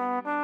Thank you.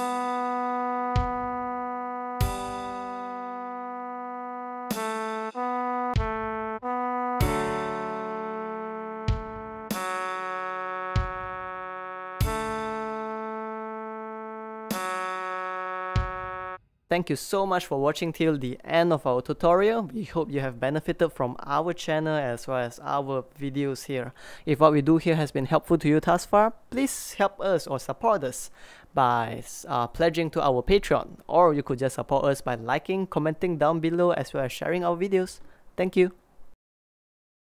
Música so much for watching till the end of our tutorial. We hope you have benefited from our channel as well as our videos here. If what we do here has been helpful to you thus far, please help us or support us by uh, pledging to our Patreon or you could just support us by liking, commenting down below as well as sharing our videos. Thank you.